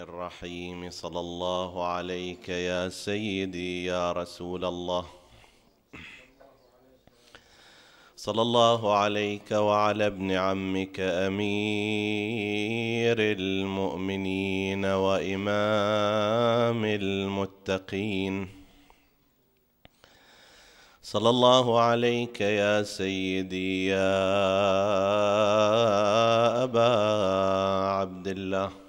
الرحيم صلى الله عليك يا سيدي يا رسول الله. صلى الله عليك وعلى ابن عمك أمير المؤمنين وإمام المتقين. صلى الله عليك يا سيدي يا أبا عبد الله.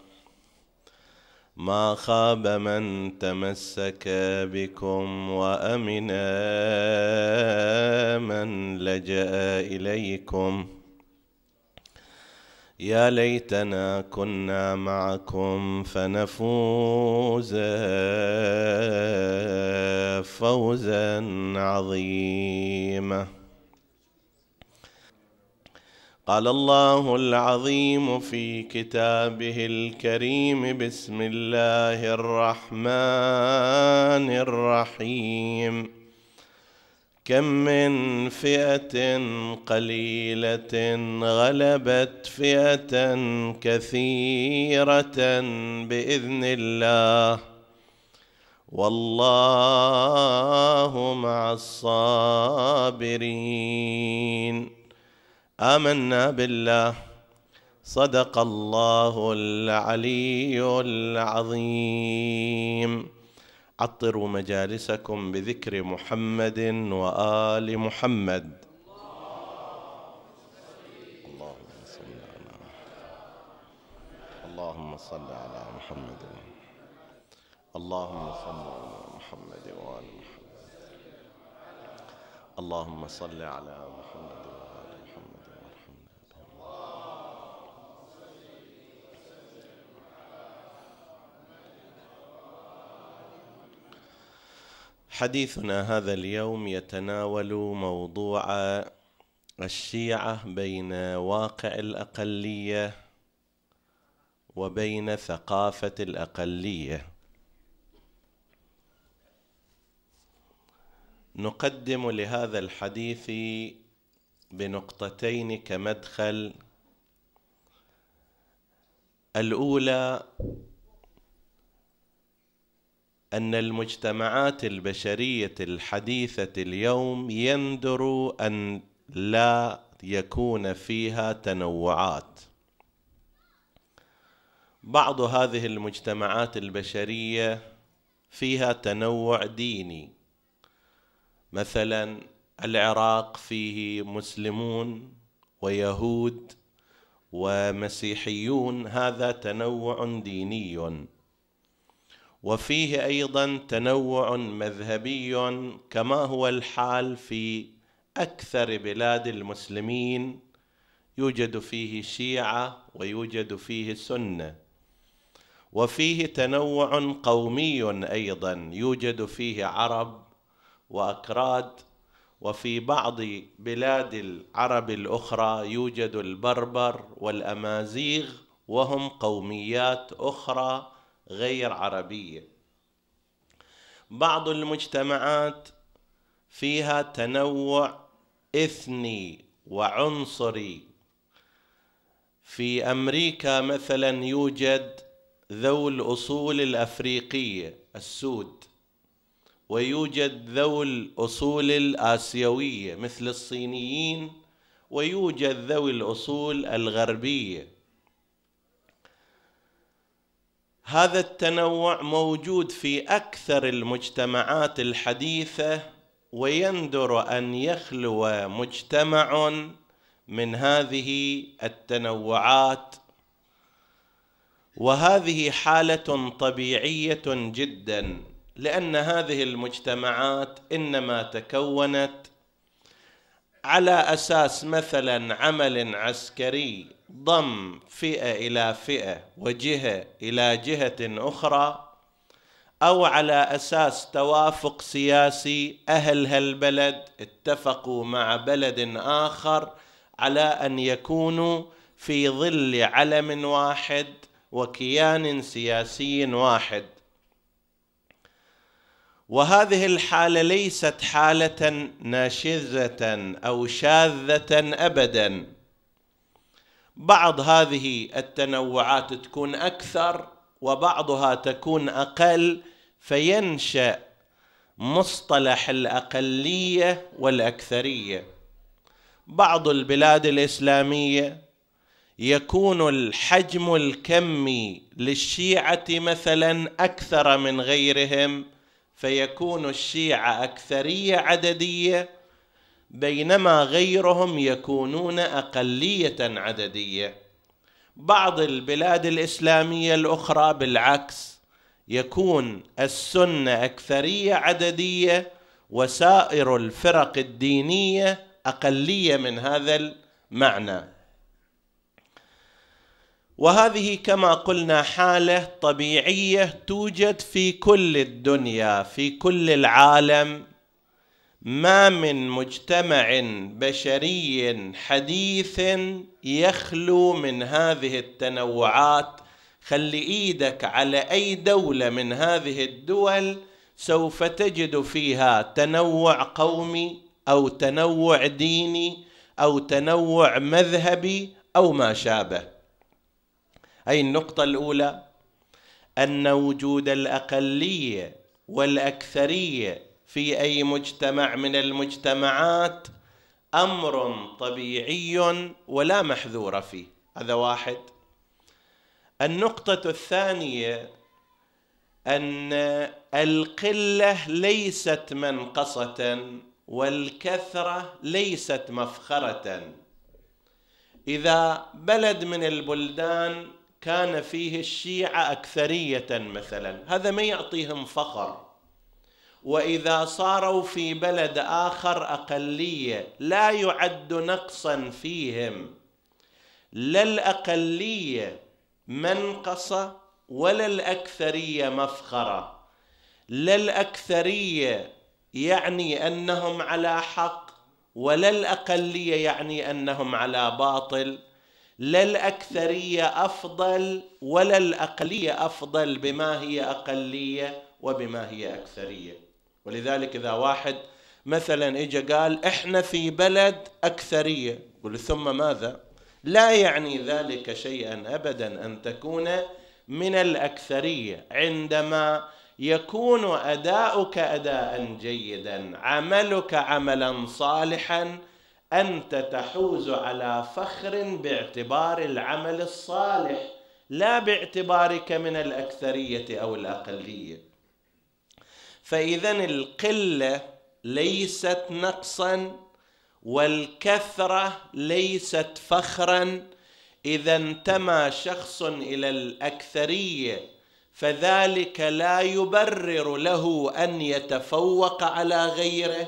ما خاب من تمسك بكم وأمن من لجأ إليكم. يا ليتنا كنا معكم فنفوز فوزا عظيما. قال الله العظيم في كتابه الكريم بسم الله الرحمن الرحيم. كم من فئة قليلة غلبت فئة كثيرة بإذن الله. والله مع الصابرين. آمنا بالله. صدق الله العلي العظيم. عطروا مجالسكم بذكر محمد وآل محمد. اللهم صل على اللهم صل على محمد. اللهم صل على محمد وآل محمد. اللهم صل على محمد وآل حديثنا هذا اليوم يتناول موضوع الشيعة بين واقع الأقلية وبين ثقافة الأقلية. نقدم لهذا الحديث بنقطتين كمدخل. الأولى أن المجتمعات البشرية الحديثة اليوم يندر أن لا يكون فيها تنوعات. بعض هذه المجتمعات البشرية فيها تنوع ديني. مثلا العراق فيه مسلمون ويهود ومسيحيون هذا تنوع ديني. وفيه أيضا تنوع مذهبي كما هو الحال في أكثر بلاد المسلمين. يوجد فيه شيعة ويوجد فيه سنة. وفيه تنوع قومي أيضا. يوجد فيه عرب وأكراد. وفي بعض بلاد العرب الأخرى يوجد البربر والأمازيغ. وهم قوميات أخرى غير عربية. بعض المجتمعات فيها تنوع إثني وعنصري. في أمريكا مثلا يوجد ذو الأصول الأفريقية السود ويوجد ذو الأصول الآسيوية مثل الصينيين ويوجد ذوي الأصول الغربية. هذا التنوع موجود في أكثر المجتمعات الحديثة ويندر أن يخلو مجتمع من هذه التنوعات. وهذه حالة طبيعية جدا لأن هذه المجتمعات إنما تكونت على أساس مثلا عمل عسكري ضم فئة إلى فئة وجهة إلى جهة أخرى أو على أساس توافق سياسي أهل هالبلد اتفقوا مع بلد آخر على أن يكونوا في ظل علم واحد وكيان سياسي واحد. وهذه الحالة ليست حالة ناشزة أو شاذة ابدا. بعض هذه التنوعات تكون أكثر وبعضها تكون أقل فينشأ مصطلح الأقلية والأكثرية. بعض البلاد الإسلامية يكون الحجم الكمي للشيعة مثلا أكثر من غيرهم فيكون الشيعة أكثرية عددية بينما غيرهم يكونون أقلية عددية. بعض البلاد الإسلامية الأخرى بالعكس يكون السنة أكثرية عددية وسائر الفرق الدينية أقلية من هذا المعنى. وهذه كما قلنا حالة طبيعية توجد في كل الدنيا في كل العالم ما من مجتمع بشري حديث يخلو من هذه التنوعات. خلي إيدك على أي دولة من هذه الدول سوف تجد فيها تنوع قومي أو تنوع ديني أو تنوع مذهبي أو ما شابه. أي النقطة الأولى؟ أن وجود الأقلية والأكثرية في أي مجتمع من المجتمعات أمر طبيعي ولا محذور فيه. هذا واحد. النقطة الثانية أن القلة ليست منقصة والكثرة ليست مفخرة. إذا بلد من البلدان كان فيه الشيعة أكثرية مثلا هذا ما يعطيهم فخر. وإذا صاروا في بلد آخر أقلية لا يعد نقصا فيهم. لا الاقليه منقصة ولا الاكثريه مفخرة. لا الاكثريه يعني أنهم على حق ولا الاقليه يعني أنهم على باطل. لا الاكثريه أفضل ولا الاقليه أفضل بما هي أقلية وبما هي أكثرية. ولذلك إذا واحد مثلا اجى قال إحنا في بلد أكثرية قل ثم ماذا؟ لا يعني ذلك شيئا ابدا أن تكون من الأكثرية عندما يكون أداؤك اداء جيدا عملك عملا صالحا أنت تحوز على فخر باعتبار العمل الصالح لا باعتبارك من الأكثرية أو الأقلية. فاذا القلة ليست نقصا والكثرة ليست فخرا. إذا انتمى شخص إلى الأكثرية فذلك لا يبرر له أن يتفوق على غيره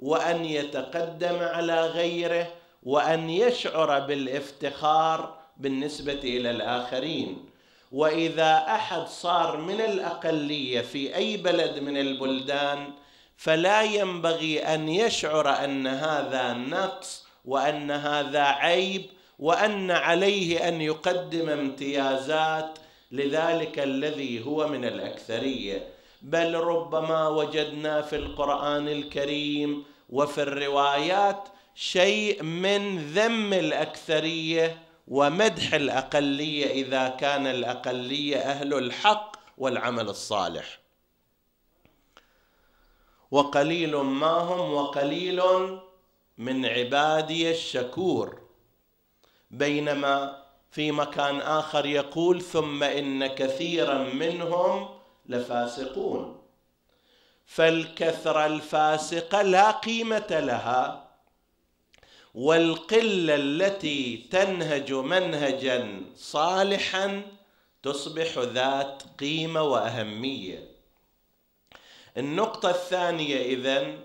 وأن يتقدم على غيره وأن يشعر بالإفتخار بالنسبة إلى الآخرين. وإذا أحد صار من الأقلية في أي بلد من البلدان فلا ينبغي أن يشعر أن هذا نقص وأن هذا عيب وأن عليه أن يقدم امتيازات. لذلك الذي هو من الأكثرية. بل ربما وجدنا في القرآن الكريم وفي الروايات شيء من ذم الأكثرية ومدح الأقلية إذا كان الأقلية أهل الحق والعمل الصالح. وقليل ما هم وقليل من عبادي الشكور. بينما في مكان آخر يقول ثم إن كثيرا منهم لفاسقون. فالكثره الفاسقه لا قيمة لها. والقلة التي تنهج منهجا صالحا تصبح ذات قيمة وأهمية. النقطة الثانية إذن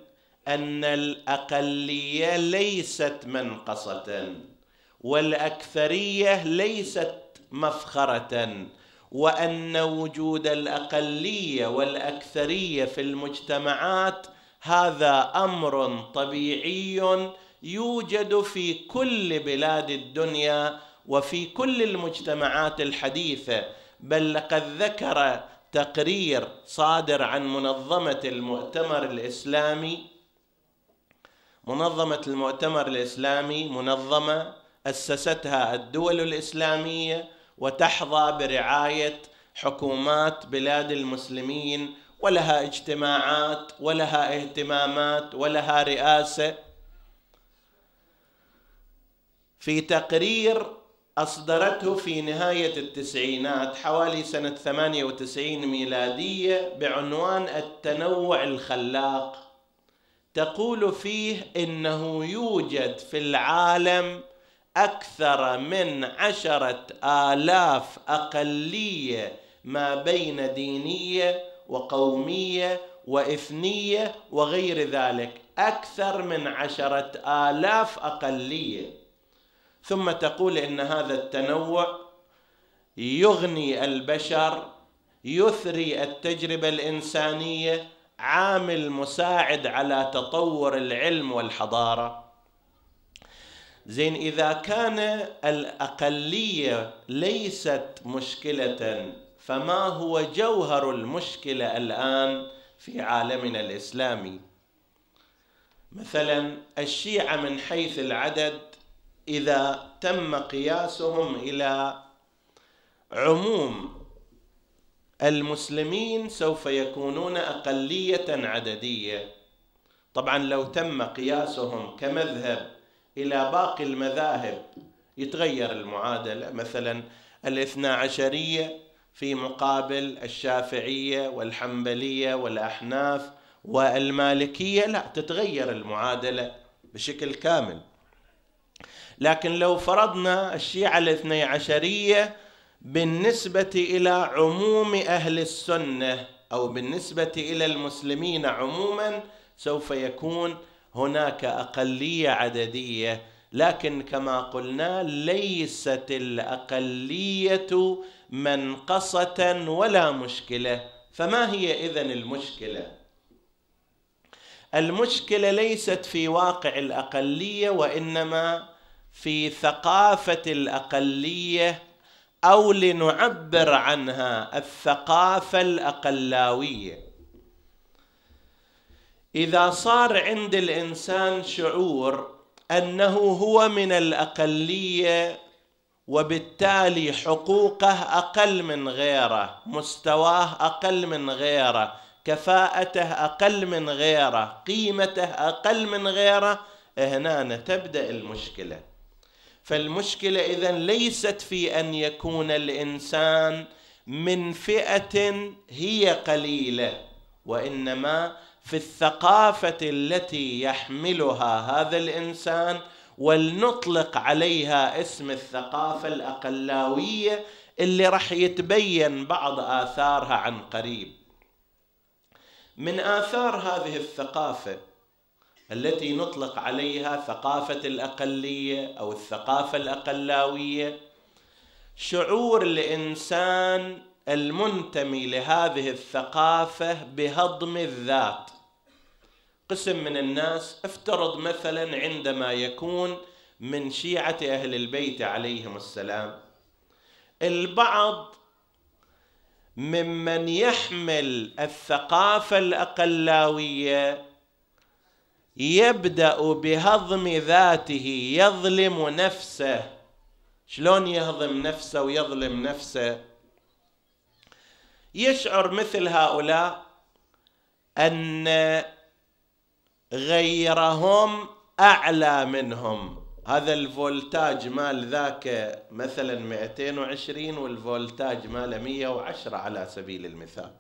أن الأقلية ليست منقصة والأكثرية ليست مفخرة وأن وجود الأقلية والأكثرية في المجتمعات هذا أمر طبيعي يوجد في كل بلاد الدنيا وفي كل المجتمعات الحديثه بل لقد ذكر تقرير صادر عن منظمة المؤتمر الإسلامي منظمة المؤتمر الإسلامي منظمة أسستها الدول الإسلامية وتحظى برعاية حكومات بلاد المسلمين ولها اجتماعات ولها اهتمامات ولها رئاسة. في تقرير أصدرته في نهاية التسعينات حوالي سنة 98 ميلادية بعنوان التنوع الخلاق. تقول فيه إنه يوجد في العالم أكثر من عشرة آلاف أقلية ما بين دينية وقومية وإثنية وغير ذلك. أكثر من عشرة آلاف أقلية. ثم تقول إن هذا التنوع يغني البشر يثري التجربة الإنسانية عامل مساعد على تطور العلم والحضارة. زين إذا كان الأقلية ليست مشكلة فما هو جوهر المشكلة الآن في عالمنا الإسلامي؟ مثلا الشيعة من حيث العدد إذا تم قياسهم إلى عموم المسلمين سوف يكونون أقلية عددية. طبعا لو تم قياسهم كمذهب إلى باقي المذاهب يتغير المعادلة. مثلا الاثنا عشرية في مقابل الشافعية والحنبلية والأحناف والمالكية لا تتغير المعادلة بشكل كامل. لكن لو فرضنا الشيعة الاثني عشرية بالنسبة إلى عموم أهل السنة أو بالنسبة إلى المسلمين عموما سوف يكون هناك أقلية عددية. لكن كما قلنا ليست الأقلية منقصة ولا مشكلة. فما هي إذن المشكلة؟ المشكلة ليست في واقع الأقلية وإنما في ثقافة الأقلية أو لنعبر عنها الثقافة الأقلاوية. إذا صار عند الإنسان شعور أنه هو من الأقلية وبالتالي حقوقه أقل من غيره مستواه أقل من غيره كفاءته أقل من غيره قيمته أقل من غيره هنا تبدأ المشكلة. فالمشكلة اذا ليست في أن يكون الإنسان من فئة هي قليلة وإنما في الثقافة التي يحملها هذا الإنسان ولنطلق عليها اسم الثقافة الأقلاوية اللي راح يتبين بعض آثارها عن قريب. من آثار هذه الثقافة التي نطلق عليها ثقافة الأقلية أو الثقافة الأقلاوية. شعور الإنسان المنتمي لهذه الثقافة بهضم الذات. قسم من الناس افترض مثلا عندما يكون من شيعة أهل البيت عليهم السلام. البعض ممن يحمل الثقافة الأقلاوية يبدأ بهضم ذاته يظلم نفسه. شلون يهضم نفسه ويظلم نفسه؟ يشعر مثل هؤلاء أن غيرهم أعلى منهم. هذا الفولتاج مال ذاك مثلا 220 والفولتاج ماله 110 على سبيل المثال.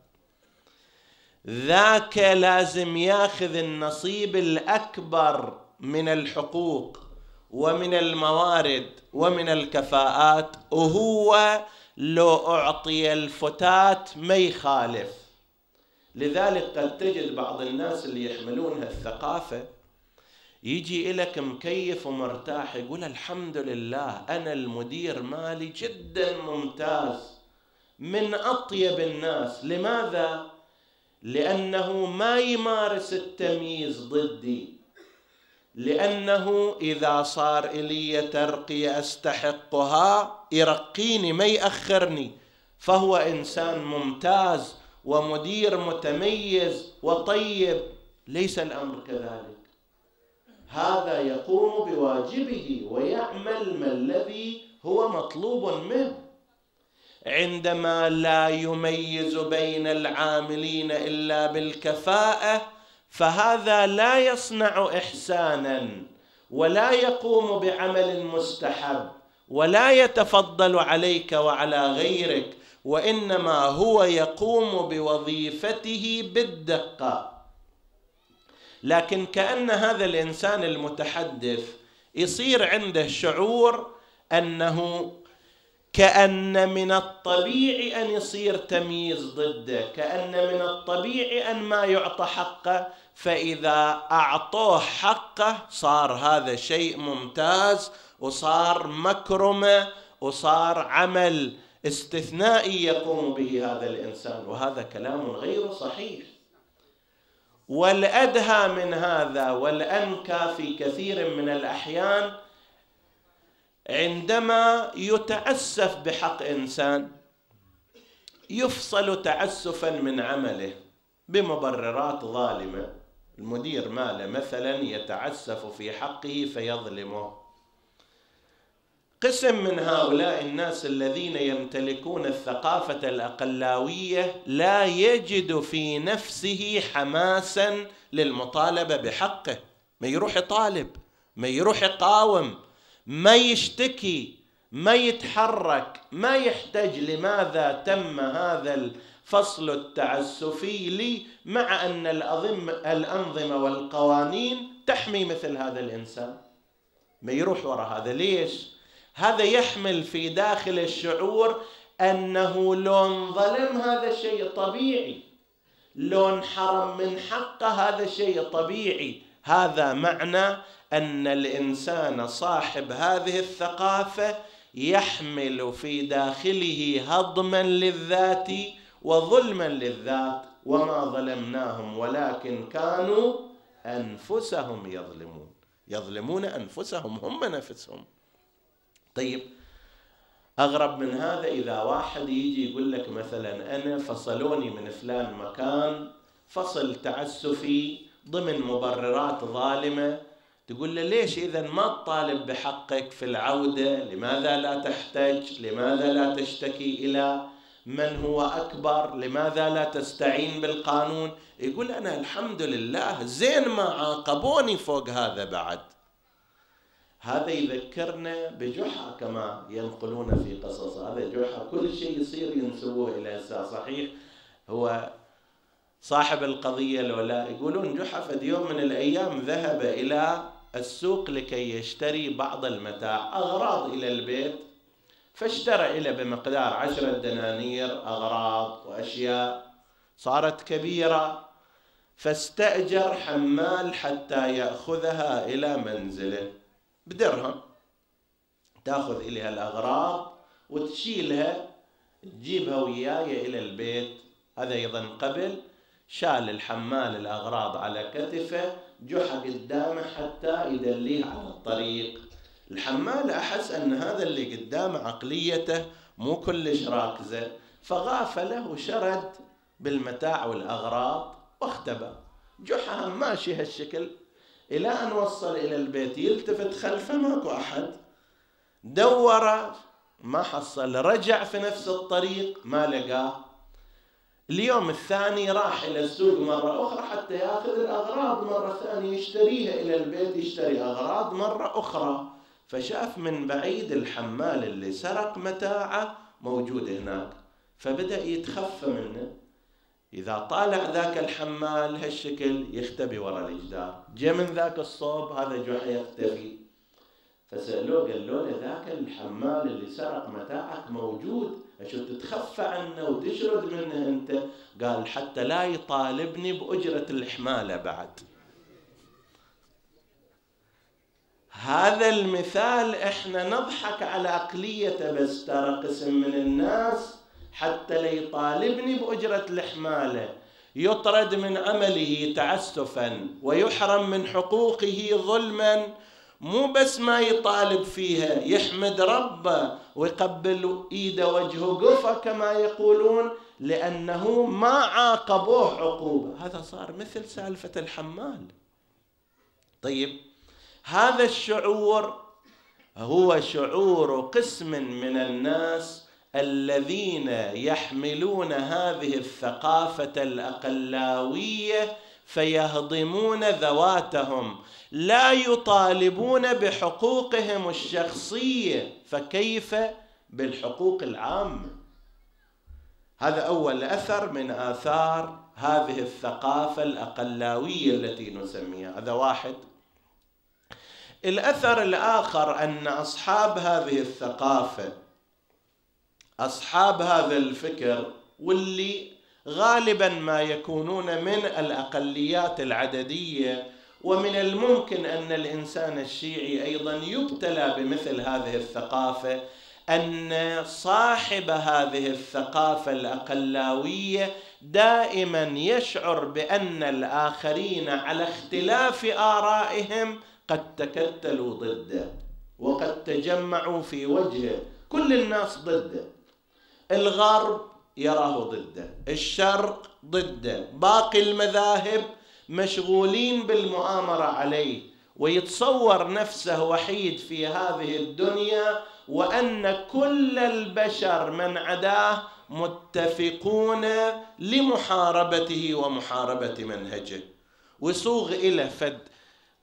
ذاك لازم ياخذ النصيب الأكبر من الحقوق ومن الموارد ومن الكفاءات وهو لو أعطي الفتات ما يخالف لذلك قد تجد بعض الناس اللي يحملون هالثقافة يجي لك مكيف ومرتاح يقول الحمد لله أنا المدير مالي جدا ممتاز من أطيب الناس لماذا؟ لأنه ما يمارس التمييز ضدي. لأنه إذا صار إلي ترقية أستحقها يرقيني ما يأخرني. فهو إنسان ممتاز ومدير متميز وطيب. ليس الأمر كذلك. هذا يقوم بواجبه ويعمل ما الذي هو مطلوب منه. عندما لا يميز بين العاملين إلا بالكفاءة فهذا لا يصنع إحسانا ولا يقوم بعمل مستحب ولا يتفضل عليك وعلى غيرك وإنما هو يقوم بوظيفته بالدقة. لكن كأن هذا الإنسان المتحدث يصير عنده شعور أنه كأن من الطبيعي أن يصير تمييز ضده كأن من الطبيعي أن ما يعطى حقه. فإذا أعطوه حقه صار هذا شيء ممتاز وصار مكرمة وصار عمل استثنائي يقوم به هذا الإنسان. وهذا كلام غير صحيح. والأدهى من هذا والأنكى في كثير من الأحيان عندما يتأسف بحق إنسان يفصل تعسفا من عمله بمبررات ظالمة. المدير ماله مثلا يتعسف في حقه فيظلمه. قسم من هؤلاء الناس الذين يمتلكون الثقافة الأقلاوية لا يجد في نفسه حماسا للمطالبة بحقه. ما يروح يطالب ما يروح يقاوم ما يشتكي ما يتحرك ما يحتاج لماذا تم هذا الفصل التعسفي لي مع أن الأنظمة والقوانين تحمي مثل هذا الإنسان؟ ما يروح وراء هذا ليش؟ هذا يحمل في داخل الشعور أنه لو انظلم هذا شيء طبيعي. لو انحرم من حقه هذا شيء طبيعي. هذا معنى أن الإنسان صاحب هذه الثقافة يحمل في داخله هضما للذات وظلما للذات وما ظلمناهم ولكن كانوا أنفسهم يظلمون. يظلمون أنفسهم هم نفسهم طيب أغرب من هذا إذا واحد يجي يقول لك مثلا أنا فصلوني من فلان مكان فصل تعسفي ضمن مبررات ظالمة تقول له ليش إذا ما تطالب بحقك في العودة؟ لماذا لا تحتج؟ لماذا لا تشتكي إلى من هو أكبر؟ لماذا لا تستعين بالقانون؟ يقول أنا الحمد لله زين ما عاقبوني فوق هذا بعد. هذا يذكرنا بجحا كما ينقلون في قصص. هذا جحا كل شيء يصير ينسبوه إلى صحيح؟ هو صاحب القضية لولا يقولون جحا في يوم من الأيام ذهب إلى السوق لكي يشتري بعض المتاع. أغراض إلى البيت. فاشترى إلى بمقدار عشرة دنانير أغراض وأشياء. صارت كبيرة. فاستأجر حمال حتى يأخذها إلى منزله. بدرهم. تأخذ إليها الأغراض وتشيلها. تجيبها وياي إلى البيت. هذا أيضا قبل. شال الحمال الأغراض على كتفه. جحا قدامه حتى يدليه على الطريق. الحمال أحس أن هذا اللي قدامه عقليته مو كلش راكزة فغافله وشرد بالمتاع والأغراض واختبى جحا ماشي هالشكل. إلى أن وصل إلى البيت يلتفت خلفه ماكو أحد. دور ما حصل رجع في نفس الطريق ما لقاه. اليوم الثاني راح إلى السوق مرة أخرى حتى يأخذ الأغراض مرة ثانية يشتريها إلى البيت يشتري أغراض مرة أخرى. فشاف من بعيد الحمال اللي سرق متاعه موجود هناك. فبدأ يتخفى منه. إذا طالع ذاك الحمال هالشكل يختبي وراء الجدار جاء من ذاك الصوب هذا جحا يختفي فسألوه قال له ذاك الحمال اللي سرق متاعك موجود شو تتخفى عنه وتشرد منه أنت؟ قال حتى لا يطالبني بأجرة الحمالة بعد. هذا المثال إحنا نضحك على عقليته بس ترى قسم من الناس حتى لا يطالبني بأجرة الحمالة. يطرد من عمله تعسفا ويحرم من حقوقه ظلما مو بس ما يطالب فيها يحمد ربه ويقبل ايده وجهه قفا كما يقولون لأنه ما عاقبوه عقوبة. هذا صار مثل سالفة الحمال. طيب هذا الشعور هو شعور قسم من الناس الذين يحملون هذه الثقافة الأقلاوية فيهضمون ذواتهم. لا يطالبون بحقوقهم الشخصية فكيف بالحقوق العامة؟ هذا أول أثر من آثار هذه الثقافة الأقلاوية التي نسميها. هذا واحد. الأثر الآخر أن أصحاب هذه الثقافة أصحاب هذا الفكر واللي غالبا ما يكونون من الأقليات العددية ومن الممكن أن الإنسان الشيعي أيضا يبتلى بمثل هذه الثقافة أن صاحب هذه الثقافة الأقلاوية دائما يشعر بأن الآخرين على اختلاف آرائهم قد تكتلوا ضده وقد تجمعوا في وجهه كل الناس ضده. الغرب يراه ضده الشرق ضده باقي المذاهب مشغولين بالمؤامرة عليه ويتصور نفسه وحيد في هذه الدنيا وأن كل البشر من عداه متفقون لمحاربته ومحاربة منهجه. وسوغ إلى فد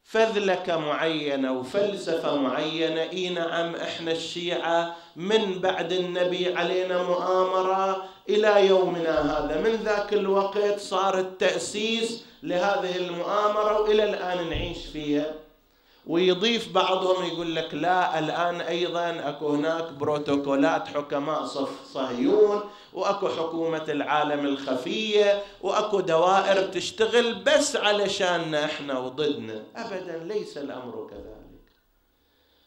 فذلكة معينة وفلسفة معينة إي نعم إحنا الشيعة من بعد النبي علينا مؤامرة إلى يومنا هذا. من ذاك الوقت صار التأسيس لهذه المؤامرة وإلى الآن نعيش فيها. ويضيف بعضهم يقول لك لا الآن أيضا أكو هناك بروتوكولات حكماء صف صهيون وأكو حكومة العالم الخفية وأكو دوائر تشتغل بس علشان إحنا وضدنا. ابدا ليس الأمر كذلك.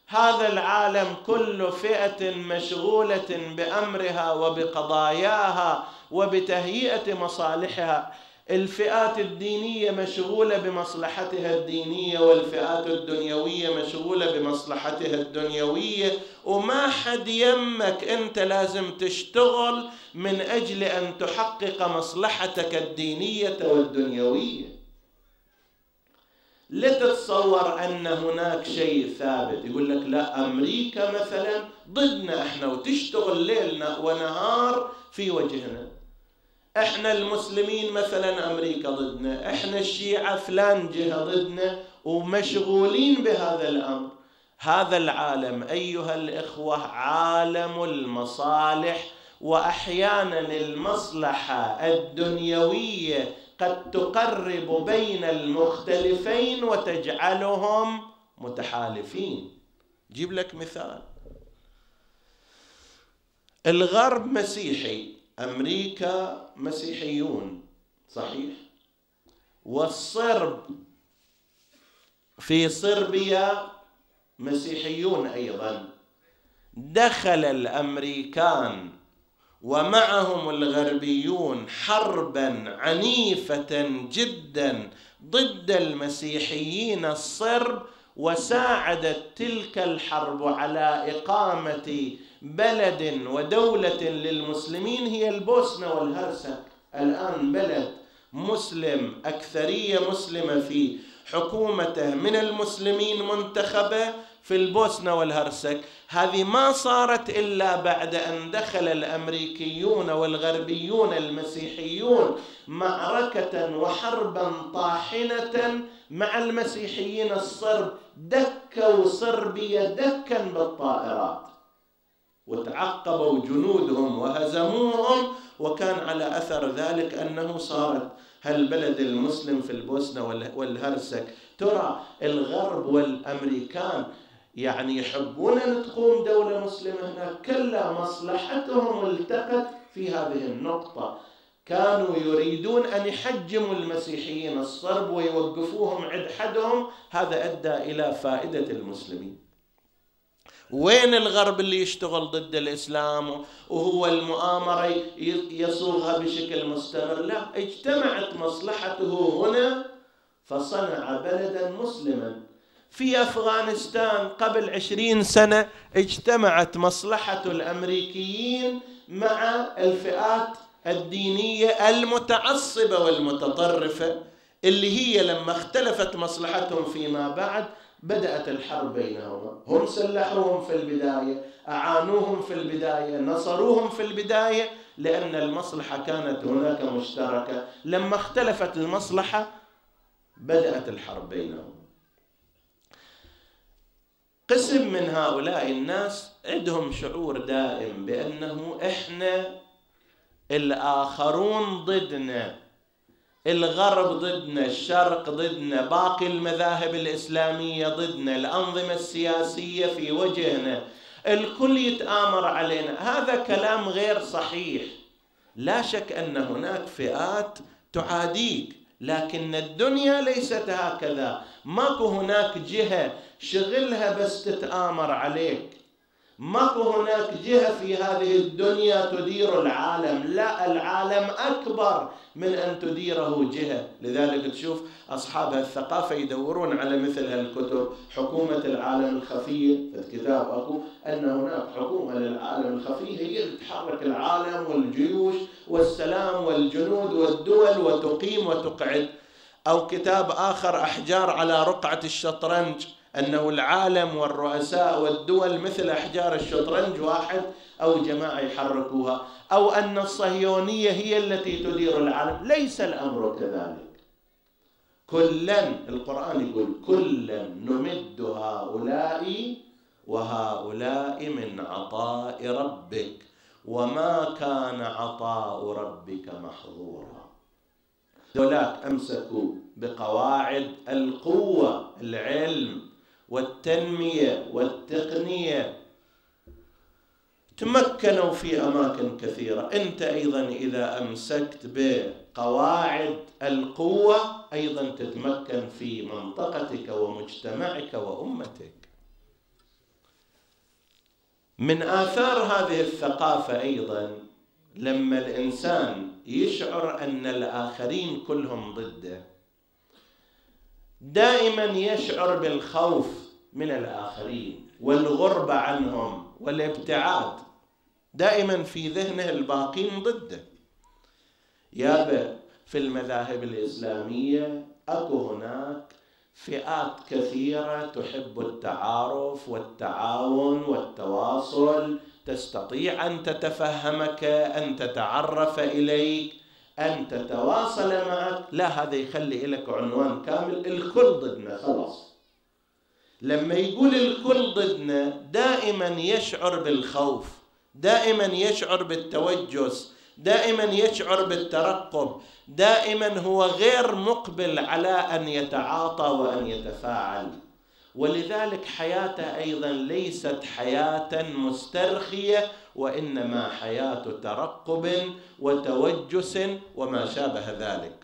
هذا العالم كل فئة مشغولة بأمرها وبقضاياها وبتهيئة مصالحها. الفئات الدينية مشغولة بمصلحتها الدينية والفئات الدنيوية مشغولة بمصلحتها الدنيوية وما حد يمك أنت لازم تشتغل من أجل أن تحقق مصلحتك الدينية والدنيوية. لا تتصور أن هناك شيء ثابت يقول لك لا أمريكا مثلا ضدنا إحنا وتشتغل ليل ونهار في وجهنا. إحنا المسلمين مثلا أمريكا ضدنا إحنا الشيعة فلان جهة ضدنا ومشغولين بهذا الأمر. هذا العالم أيها الإخوة عالم المصالح واحيانا المصلحة الدنيوية قد تقرب بين المختلفين وتجعلهم متحالفين. جيب لك مثال. الغرب مسيحي. أمريكا مسيحيون صحيح؟ والصرب في صربيا مسيحيون أيضا. دخل الأمريكان ومعهم الغربيون حربا عنيفة جدا ضد المسيحيين الصرب وساعدت تلك الحرب على إقامة بلد ودولة للمسلمين هي البوسنة والهرسك الآن بلد مسلم أكثرية مسلمة فيه حكومته من المسلمين منتخبة في البوسنة والهرسك. هذه ما صارت إلا بعد أن دخل الأمريكيون والغربيون المسيحيون معركة وحربا طاحنة مع المسيحيين الصرب. دكوا صربيا دكا بالطائرات. وتعقبوا جنودهم وهزموهم وكان على أثر ذلك أنه صارت هالبلد المسلم في البوسنة والهرسك. ترى الغرب والأمريكان يعني يحبون أن تقوم دولة مسلمة. هناك كلا مصلحتهم التقت في هذه النقطة. كانوا يريدون أن يحجموا المسيحيين الصرب ويوقفوهم عند حدهم. هذا أدى إلى فائدة المسلمين. وين الغرب اللي يشتغل ضد الإسلام؟ وهو المؤامرة يصوغها بشكل مستمر. لا اجتمعت مصلحته هنا فصنع بلدا مسلما. في أفغانستان قبل عشرين سنة اجتمعت مصلحة الأمريكيين مع الفئات الدينية المتعصبة والمتطرفة اللي هي لما اختلفت مصلحتهم فيما بعد بدأت الحرب بينهما. هم سلحوهم في البداية أعانوهم في البداية نصروهم في البداية لأن المصلحة كانت هناك مشتركة. لما اختلفت المصلحة بدأت الحرب بينهم. قسم من هؤلاء الناس عندهم شعور دائم بأنه إحنا الآخرون ضدنا. الغرب ضدنا الشرق ضدنا باقي المذاهب الإسلامية ضدنا الأنظمة السياسية في وجهنا الكل يتآمر علينا. هذا كلام غير صحيح. لا شك أن هناك فئات تعاديك لكن الدنيا ليست هكذا. ماكو هناك جهة شغلها بس تتآمر عليك. ماكو هناك جهة في هذه الدنيا تدير العالم. لا العالم أكبر من أن تديره جهة. لذلك تشوف أصحاب الثقافة يدورون على مثل هالكتب. حكومة العالم الخفية في كتاب أكو أن هناك حكومة للعالم الخفي هي اللي تحرك العالم والجيوش والسلام والجنود والدول وتقيم وتقعد. أو كتاب آخر أحجار على رقعة الشطرنج. أنه العالم والرؤساء والدول مثل أحجار الشطرنج واحد أو جماعة يحركوها أو أن الصهيونية هي التي تدير العالم. ليس الأمر كذلك. كلا القرآن يقول كلا نمد هؤلاء وهؤلاء من عطاء ربك وما كان عطاء ربك محظورا. ذولاك أمسكوا بقواعد القوة العلم والتنمية والتقنية. تمكنوا في أماكن كثيرة. أنت أيضا إذا أمسكت بقواعد القوة أيضا تتمكن في منطقتك ومجتمعك وأمتك. من آثار هذه الثقافة أيضا لما الإنسان يشعر أن الآخرين كلهم ضده دائما يشعر بالخوف من الآخرين والغربه عنهم والابتعاد دائما في ذهنه الباقين ضده. يابا في المذاهب الإسلامية أكو هناك فئات كثيرة تحب التعارف والتعاون والتواصل تستطيع أن تتفهمك أن تتعرف إليك أن تتواصل معك. لا هذا يخلي لك عنوان كامل الكل ضدنا خلاص. لما يقول الكل ضدنا دائما يشعر بالخوف دائما يشعر بالتوجس دائما يشعر بالترقب دائما هو غير مقبل على أن يتعاطى وأن يتفاعل. ولذلك حياته أيضا ليست حياة مسترخية وإنما حياة ترقب وتوجس وما شابه ذلك.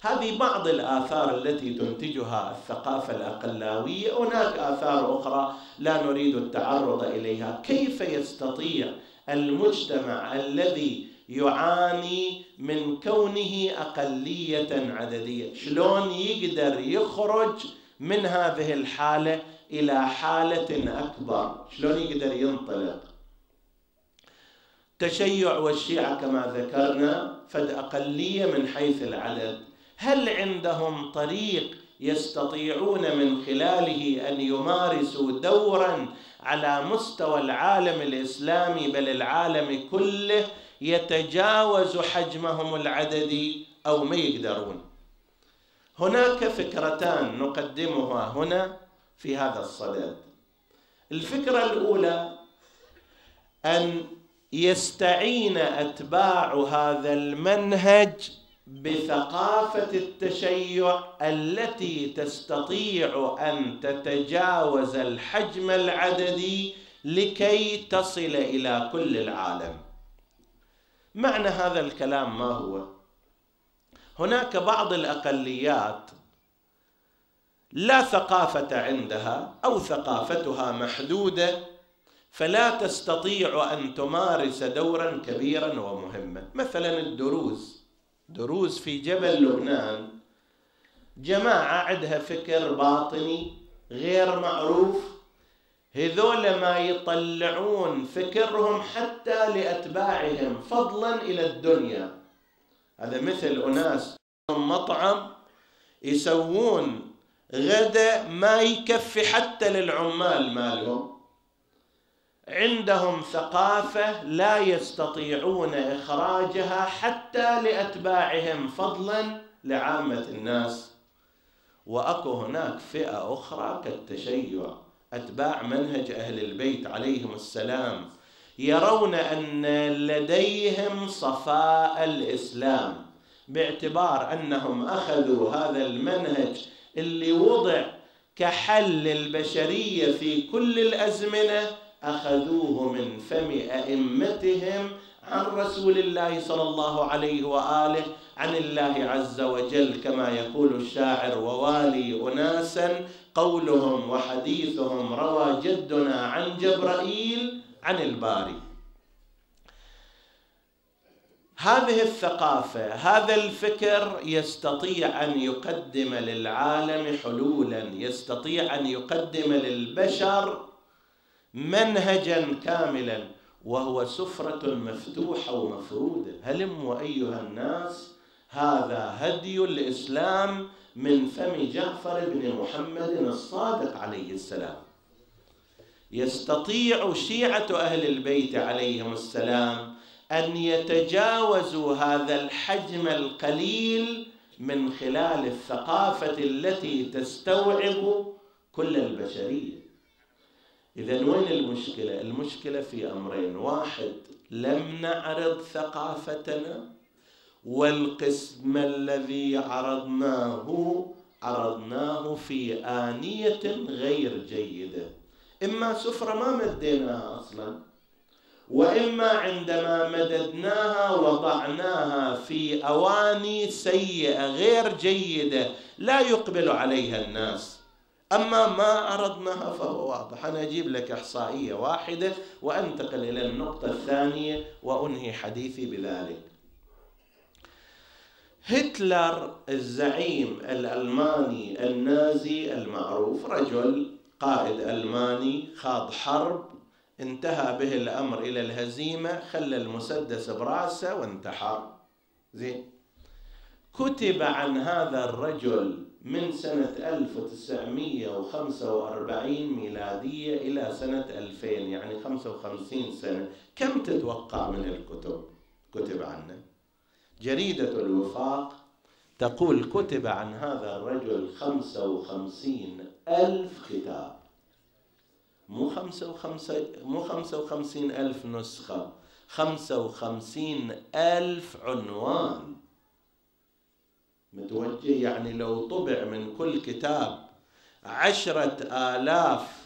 هذه بعض الآثار التي تنتجها الثقافة الأقلاوية. هناك آثار أخرى لا نريد التعرض إليها. كيف يستطيع المجتمع الذي يعاني من كونه أقلية عددية؟ شلون يقدر يخرج من هذه الحالة إلى حالة أكبر؟ شلون يقدر ينطلق؟ التشيع والشيعة كما ذكرنا فد أقلية من حيث العدد. هل عندهم طريق يستطيعون من خلاله أن يمارسوا دورا على مستوى العالم الإسلامي بل العالم كله يتجاوز حجمهم العددي أو ما يقدرون؟ هناك فكرتان نقدمها هنا في هذا الصدد. الفكرة الأولى أن يستعين أتباع هذا المنهج بثقافة التشيع التي تستطيع أن تتجاوز الحجم العددي لكي تصل إلى كل العالم. معنى هذا الكلام ما هو؟ هناك بعض الأقليات لا ثقافة عندها أو ثقافتها محدودة فلا تستطيع أن تمارس دورا كبيرا ومهما. مثلا الدروز. دروز في جبل لبنان. جماعة عندها فكر باطني غير معروف. هذول ما يطلعون فكرهم حتى لأتباعهم فضلا إلى الدنيا. هذا مثل أناس مطعم يسوون غدا ما يكفي حتى للعمال مالهم. عندهم ثقافة لا يستطيعون إخراجها حتى لأتباعهم فضلا لعامة الناس. وأكو هناك فئة أخرى كالتشيع. أتباع منهج أهل البيت عليهم السلام يرون أن لديهم صفاء الإسلام باعتبار أنهم أخذوا هذا المنهج اللي وضع كحل البشرية في كل الأزمنة أخذوه من فم أئمتهم عن رسول الله صلى الله عليه وآله عن الله عز وجل كما يقول الشاعر ووالي أناسا قولهم وحديثهم روى جدنا عن جبرائيل عن الباري. هذه الثقافة هذا الفكر يستطيع أن يقدم للعالم حلولا يستطيع أن يقدم للبشر منهجا كاملا وهو سفرة مفتوحة ومفرودة. هلموا أيها الناس هذا هدي الإسلام من فم جعفر بن محمد الصادق عليه السلام؟ يستطيع شيعة أهل البيت عليهم السلام أن يتجاوزوا هذا الحجم القليل من خلال الثقافة التي تستوعب كل البشرية. إذا وين المشكلة؟ المشكلة في أمرين. واحد لم نعرض ثقافتنا والقسم الذي عرضناه عرضناه في آنية غير جيدة. إما سفرة ما مديناها أصلا وإما عندما مددناها وضعناها في أواني سيئة غير جيدة لا يقبل عليها الناس. أما ما عرضناها فهو واضح. أنا أجيب لك إحصائية واحدة وأنتقل إلى النقطة الثانية وأنهي حديثي بذلك. هتلر الزعيم الألماني النازي المعروف رجل قائد ألماني خاض حرب انتهى به الأمر إلى الهزيمة خلى المسدس برأسه وانتحر. زين. كتب عن هذا الرجل من سنة 1945 ميلادية إلى سنة 2000 يعني 55 سنة. كم تتوقع من الكتب؟ كتب عنه. جريدة الوفاق تقول كتب عن هذا الرجل 55 ألف كتاب. مو خمسة وخمسة مو خمسة وخمسين ألف نسخة خمسة وخمسين ألف عنوان. متوجه يعني لو طبع من كل كتاب عشرة آلاف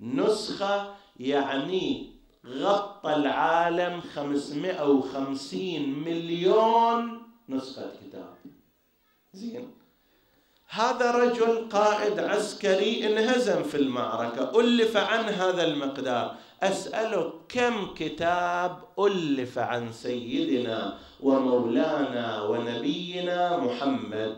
نسخة يعني غطى العالم خمسمائة وخمسين مليون نسخة كتاب. زين؟ هذا رجل قائد عسكري انهزم في المعركة ألف عن هذا المقدار. أسأله كم كتاب ألف عن سيدنا ومولانا ونبينا محمد.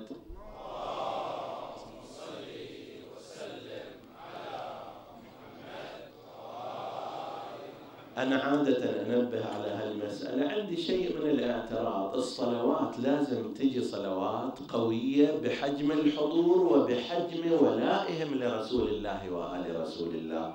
أنا عادة أنبه على هالمسألة. عندي شيء من الاعتراض. الصلوات لازم تجي صلوات قوية بحجم الحضور وبحجم ولائهم لرسول الله وآل رسول الله.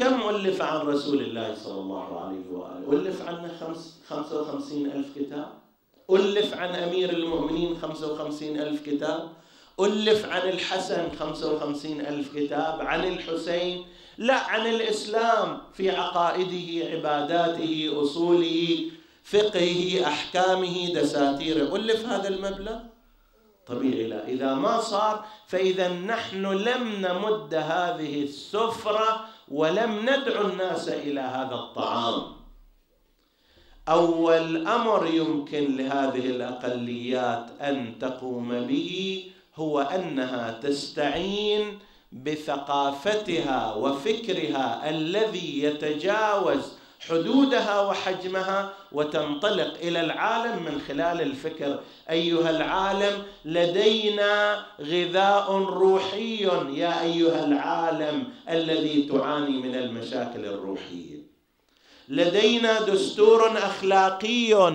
كم ألف عن رسول الله صلى الله عليه وآله؟ ألف عنه خمس خمسة وخمسين ألف كتاب. ألف عن أمير المؤمنين خمسة وخمسين ألف كتاب. ألف عن الحسن خمسة وخمسين ألف كتاب. عن الحسين لا عن الإسلام في عقائده عباداته أصوله فقهه أحكامه دساتيره. ألف هذا المبلغ؟ طبيعي لا. إذا ما صار فإذا نحن لم نمد هذه السفرة ولم ندعو الناس إلى هذا الطعام. أول أمر يمكن لهذه الأقليات أن تقوم به هو أنها تستعين بثقافتها وفكرها الذي يتجاوز حدودها وحجمها وتنطلق إلى العالم من خلال الفكر. أيها العالم لدينا غذاء روحي يا أيها العالم الذي تعاني من المشاكل الروحية. لدينا دستور أخلاقي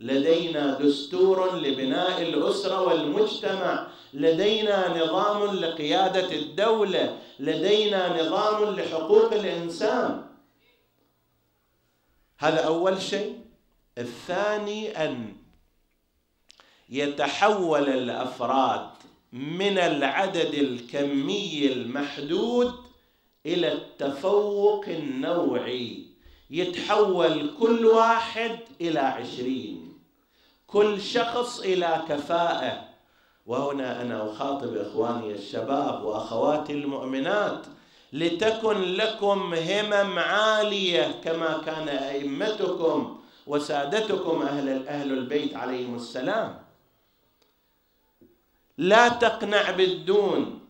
لدينا دستور لبناء الأسرة والمجتمع لدينا نظام لقيادة الدولة لدينا نظام لحقوق الإنسان. هذا أول شيء. الثاني أن يتحول الأفراد من العدد الكمي المحدود إلى التفوق النوعي. يتحول كل واحد إلى عشرين. كل شخص إلى كفاءة. وهنا أنا أخاطب إخواني الشباب وأخواتي المؤمنات. لتكن لكم همم عالية كما كان أئمتكم وسادتكم أهل أهل البيت عليهم السلام. لا تقنع بالدون.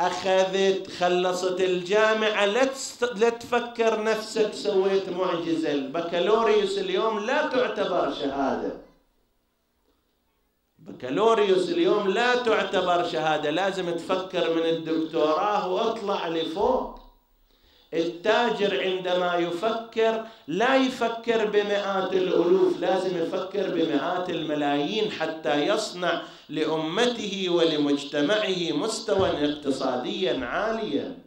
أخذت خلصت الجامعة لا تفكر نفسك سويت معجزة. البكالوريوس اليوم لا تعتبر شهادة. بكالوريوس اليوم لا تعتبر شهادة. لازم تفكر من الدكتوراه واطلع لفوق. التاجر عندما يفكر لا يفكر بمئات الألوف لازم يفكر بمئات الملايين حتى يصنع لأمته ولمجتمعه مستوى اقتصاديا عاليا.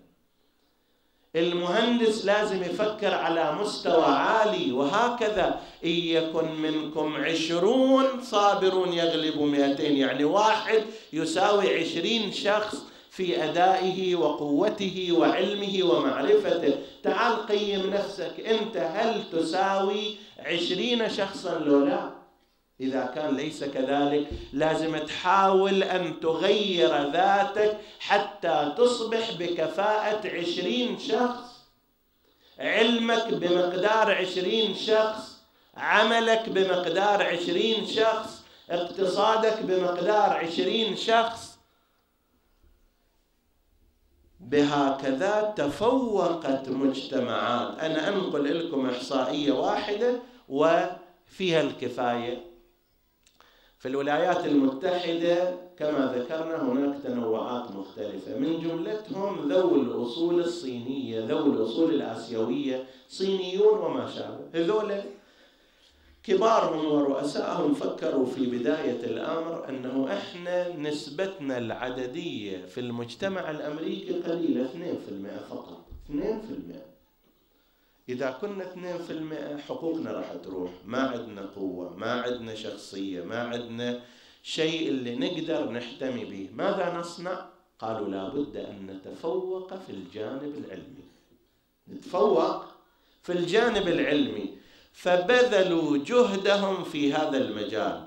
المهندس لازم يفكر على مستوى عالي وهكذا إن يكن منكم عشرون صابرون يغلبوا مئتين يعني واحد يساوي عشرين شخص في أدائه وقوته وعلمه ومعرفته. تعال قيم نفسك أنت هل تساوي عشرين شخصا لو لا؟ إذا كان ليس كذلك لازم تحاول أن تغير ذاتك حتى تصبح بكفاءة عشرين شخص. علمك بمقدار عشرين شخص عملك بمقدار عشرين شخص اقتصادك بمقدار عشرين شخص بهكذا تفوقت مجتمعات. أنا أنقل لكم إحصائية واحدة وفيها الكفاية. في الولايات المتحدة كما ذكرنا هناك تنوعات مختلفة. من جملتهم ذوي الأصول الصينية ذوي الأصول الآسيوية صينيون وما شابه. هذول كبارهم ورؤسائهم فكروا في بداية الأمر أنه إحنا نسبتنا العددية في المجتمع الأمريكي قليلة 2% فقط 2% إذا كنا 2% حقوقنا راح تروح ما عندنا قوة ما عندنا شخصية ما عندنا شيء اللي نقدر نحتمي به. ماذا نصنع؟ قالوا لابد أن نتفوق في الجانب العلمي. نتفوق في الجانب العلمي. فبذلوا جهدهم في هذا المجال.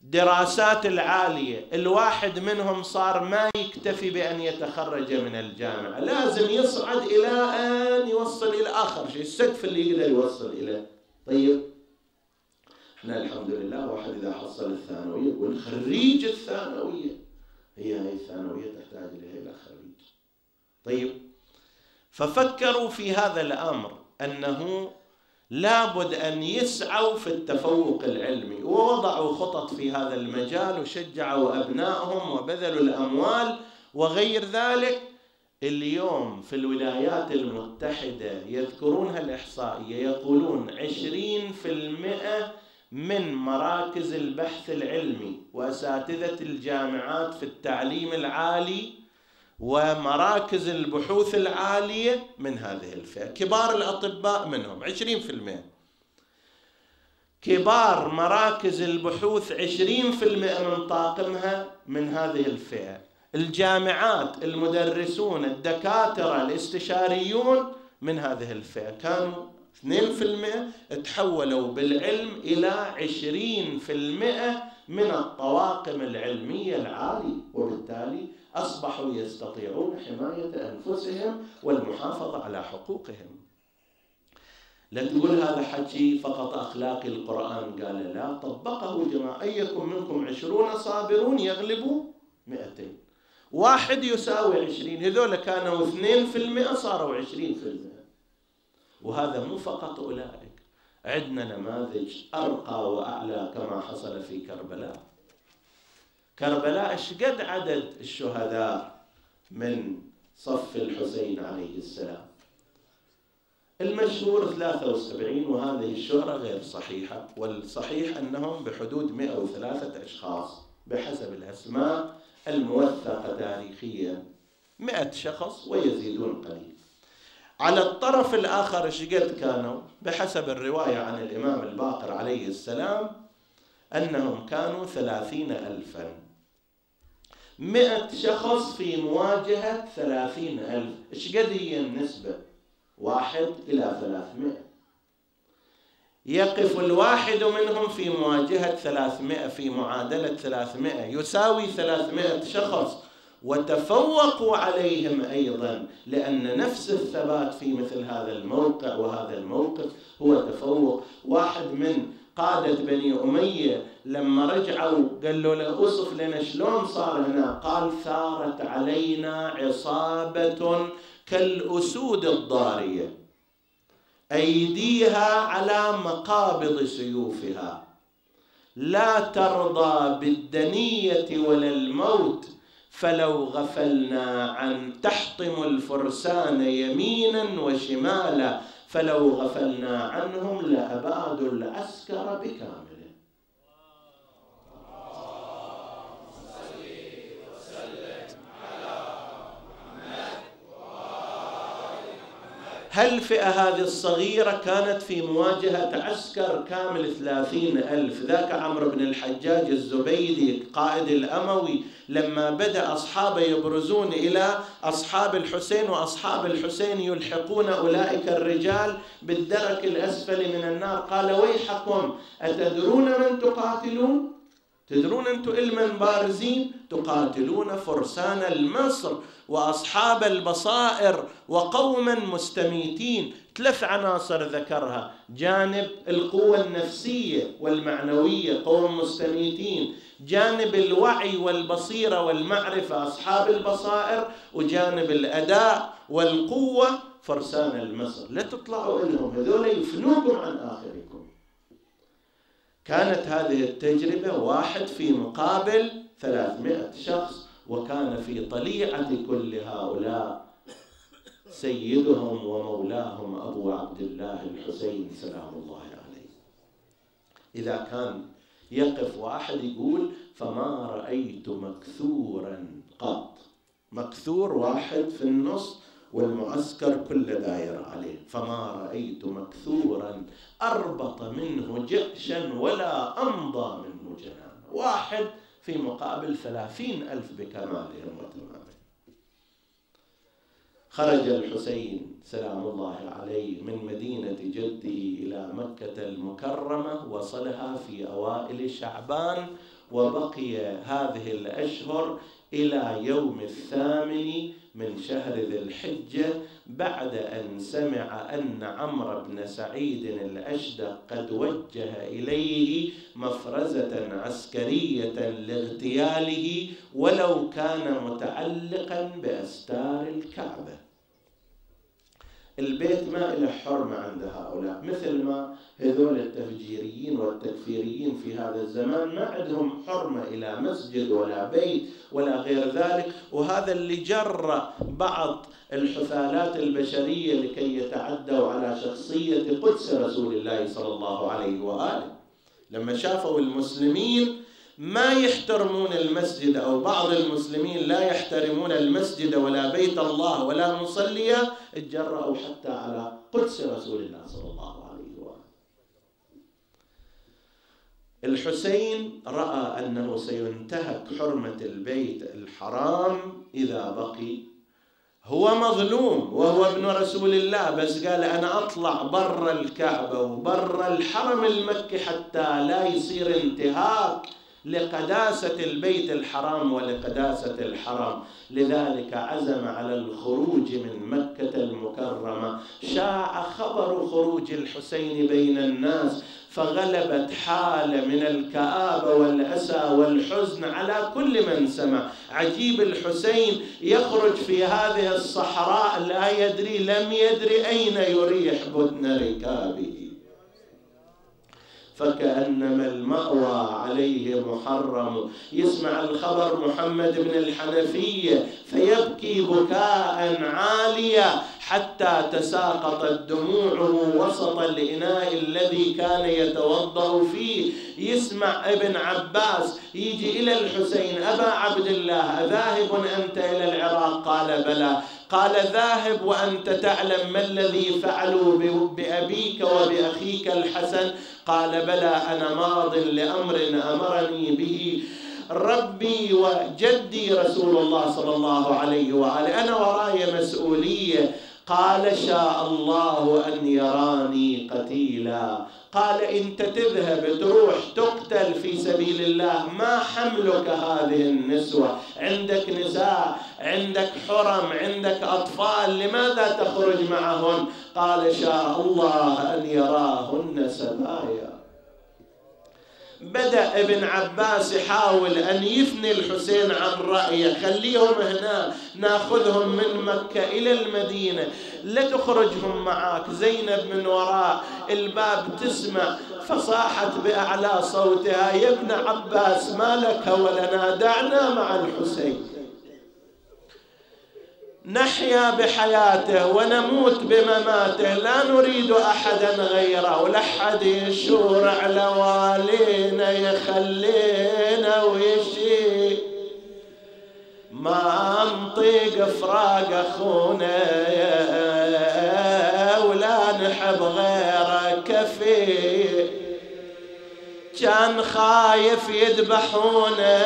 دراسات العالية الواحد منهم صار ما يكتفي بأن يتخرج من الجامعة. لازم يصعد إلى أن يوصل إلى آخر شيء السقف اللي يقدر يوصل إليه طيب. إحنا الحمد لله واحد إذا حصل الثانوية يقول خريج الثانوية هي هاي الثانوية تحتاج إلى خريج. طيب. ففكروا في هذا الأمر أنه لابد أن يسعوا في التفوق العلمي ووضعوا خطط في هذا المجال وشجعوا أبنائهم وبذلوا الأموال وغير ذلك اليوم في الولايات المتحدة يذكرون هالإحصائية يقولون عشرين في المئة من مراكز البحث العلمي وأساتذة الجامعات في التعليم العالي ومراكز البحوث العالية من هذه الفئة. كبار الأطباء منهم عشرين في المئة. كبار مراكز البحوث عشرين في المئة من طاقمها من هذه الفئة. الجامعات المدرسون الدكاترة الاستشاريون من هذه الفئة. كانوا 2% تحولوا بالعلم إلى 20% من الطواقم العلمية العالية. وبالتالي أصبحوا يستطيعون حماية أنفسهم والمحافظة على حقوقهم. لا تقول هذا حكي فقط أخلاقي القرآن. قال لا طبقه جماعة أيكم منكم عشرون صابرون يغلبوا مئتين. واحد يساوي عشرين. هذول كانوا اثنين في المئة صاروا عشرين في المئة. وهذا مو فقط أولئك. عندنا نماذج أرقى وأعلى كما حصل في كربلاء. كربلاء إيش قد عدد الشهداء من صف الحسين عليه السلام؟ المشهور 73 وهذه الشهرة غير صحيحة والصحيح أنهم بحدود 103 أشخاص بحسب الأسماء الموثقة تاريخيا 100 شخص ويزيدون قليل على الطرف الآخر إيش قد كانوا؟ بحسب الرواية عن الإمام الباقر عليه السلام أنهم كانوا ثلاثين ألفا. مئة شخص في مواجهة ثلاثين ألف. إيش قد هي النسبة؟ واحد إلى ثلاثمائة يقف الواحد منهم في مواجهة ثلاثمائة في معادلة ثلاثمائة يساوي ثلاثمائة شخص. وتفوقوا عليهم أيضا لأن نفس الثبات في مثل هذا الموقع وهذا الموقف هو تفوق. واحد من قادة بني أمية لما رجعوا قالوا له أوصف لنا شلون صار هنا. قال ثارت علينا عصابة كالأسود الضارية أيديها على مقابض سيوفها. لا ترضى بالدنية ولا الموت فلو غفلنا عن تحطم الفرسان يمينا وشمالا فلو غفلنا عنهم لأبادوا العسكر بكامل. هل الفئة هذه الصغيرة كانت في مواجهة عسكر كامل ثلاثين ألف؟ ذاك عمرو بن الحجاج الزبيدي قائد الأموي لما بدأ أصحابه يبرزون إلى أصحاب الحسين وأصحاب الحسين يلحقون أولئك الرجال بالدرك الأسفل من النار. قال ويحكم أتدرون من تقاتلون؟ تدرون أنتم إلمن بارزين؟ تقاتلون فرسان المصر. وأصحاب البصائر وقوما مستميتين. ثلاث عناصر ذكرها. جانب القوة النفسية والمعنوية قوم مستميتين. جانب الوعي والبصيرة والمعرفة أصحاب البصائر. وجانب الأداء والقوة فرسان المصر. لا تطلعوا لهم هذول يفنوكم عن آخركم. كانت هذه التجربة واحد في مقابل ثلاثمائة شخص. وكان في طليعة كل هؤلاء سيدهم ومولاهم أبو عبد الله الحسين سلام الله عليه. إذا كان يقف واحد يقول فما رأيت مكثورا قط. مكثور واحد في النص والمعسكر كله داير عليه. فما رأيت مكثورا أربط منه جأشا ولا أمضى منه جنان واحد في مقابل ثلاثين ألف بكمالهم وتمامهم خرج الحسين سلام الله عليه من مدينة جده إلى مكة المكرمة وصلها في أوائل شعبان وبقي هذه الأشهر إلى يوم الثامن من شهر ذي الحجة بعد أن سمع أن عمرو بن سعيد الأشدق قد وجه إليه مفرزة عسكرية لاغتياله ولو كان متعلقا بأستار الكعبة. البيت ما له حرمة عند هؤلاء. مثل ما هذول التفجيريين والتكفيريين في هذا الزمان ما عندهم حرمة إلى مسجد ولا بيت ولا غير ذلك. وهذا اللي جر بعض الحثالات البشرية لكي يتعدوا على شخصية قدس رسول الله صلى الله عليه وآله. لما شافوا المسلمين ما يحترمون المسجد أو بعض المسلمين لا يحترمون المسجد ولا بيت الله ولا مصليا اتجرأوا حتى على قدس رسول الله صلى الله عليه وآله. الحسين رأى أنه سينتهك حرمة البيت الحرام إذا بقي هو مظلوم وهو ابن رسول الله بس قال أنا أطلع برا الكعبة وبرا الحرم المكي حتى لا يصير انتهاك لقداسة البيت الحرام ولقداسة الحرم. لذلك عزم على الخروج من مكة المكرمة. شاع خبر خروج الحسين بين الناس فغلبت حالة من الكآبة والأسى والحزن على كل من سمع. عجيب الحسين يخرج في هذه الصحراء لا يدري لم يدري أين يريح بدن ركابه فكأنما المأوى عليه محرم. يسمع الخبر محمد بن الحنفية فيبكي بكاء عاليا حتى تساقطت دموعه وسط الإناء الذي كان يتوضأ فيه. يسمع ابن عباس يجي إلى الحسين أبا عبد الله أذاهب أنت إلى العراق؟ قال بلى. قال ذاهب وأنت تعلم ما الذي فعلوا بأبيك وبأخيك الحسن. قال بلى أنا ماض لأمر أمرني به. ربي وجدي رسول الله صلى الله عليه وآله. أنا وراي مسؤولية. قال شاء الله أن يراني قتيلا. قال أنت تذهب تروح تقتل في سبيل الله. ما حملك هذه النسوة؟ عندك نساء عندك حرم عندك أطفال لماذا تخرج معهن؟ قال شاء الله أن يراهن سبايا. بدأ ابن عباس يحاول أن يثني الحسين عن رأيه. خليهم هنا ناخذهم من مكة إلى المدينة. لا تخرجهم معاك. زينب من وراء الباب تسمع. فصاحت بأعلى صوتها يا ابن عباس ما لك ولنا دعنا مع الحسين. نحيا بحياته ونموت بمماته. لا نريد أحدا غيره. ولا حد يشور على والينا يخلينا ويشي. ما نطيق فراق أخونا ولا نحب غيره. كان خايف يذبحونا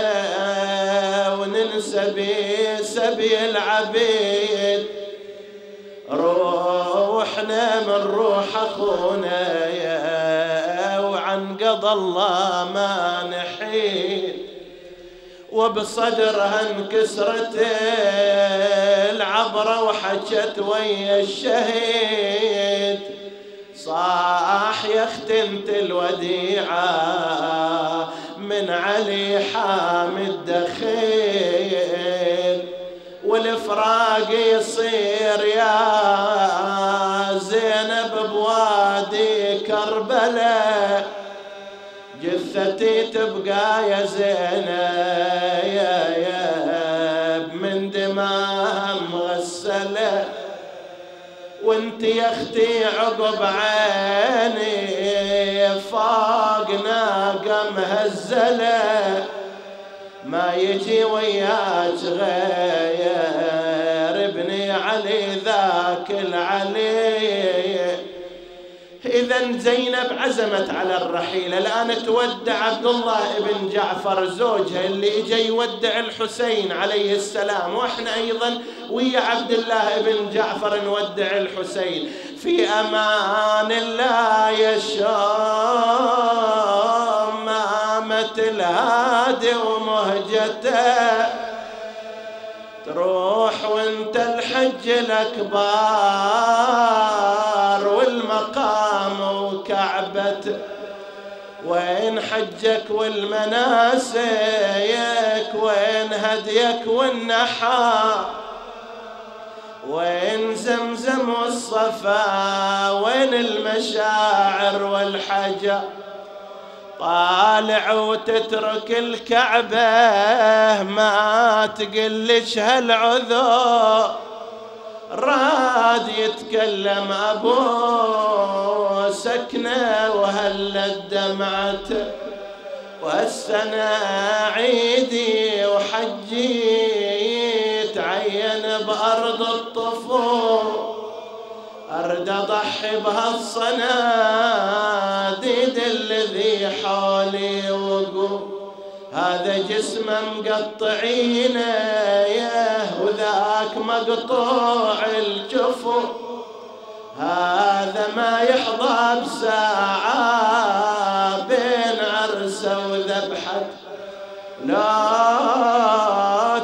وننسى بسبي العبيد. روحنا من روح أخونا يا وعن قضى الله ما نحيد. وبصدرها انكسرت العبرة وحكت ويا الشهيد. صاح يا الوديعة من علي حامد دخيل والفراق يصير يا زينب بوادي كربلاء جثتي تبقى يا زينب. وانت يا أختي عقب عيني فوق ناقه مهزله ما يجي وياك غير. إذا زينب عزمت على الرحيل. الآن تودع عبد الله بن جعفر زوجها اللي اجى يودع الحسين عليه السلام وإحنا أيضا ويا عبد الله بن جعفر نودع الحسين. في أمان الله يشام مامة الهادي ومهجته. تروح وانت الحج الأكبر. وين حجك والمناسك وين هديك والنحار وين زمزم والصفا وين المشاعر والحجر طالع وتترك الكعبة ما تقلش هالعذر. راد يتكلم أبو سكنة وهل دمعته والسنة عيدي وحجي يتعين بأرض الطفول أرد أضحي بهالصناديد الذي حولي هذا جسمه مقطعينه ياه وذاك مقطوع الجفو. هذا ما يحظى بساعة بين عرسه وذبحه. لا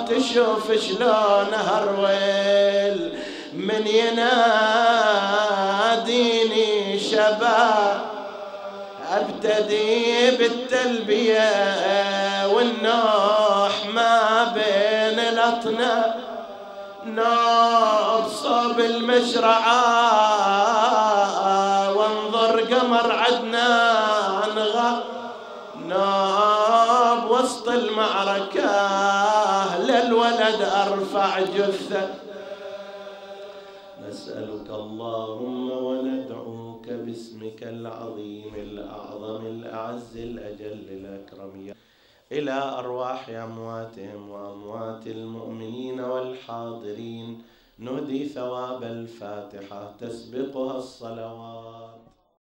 تشوف شلون هرويل من يناديني شباب. أبتدي بالتلبية نوب صوب المشرعه وانظر قمر عدنان غاب وسط المعركة. للولد أرفع جثة. نسألك اللهم وندعوك باسمك العظيم الأعظم الأعز الأجل الأكرم. إلى أرواح أمواتهم وأموات المؤمنين والحاضرين. نهدي ثواب الفاتحة تسبقها الصلوات.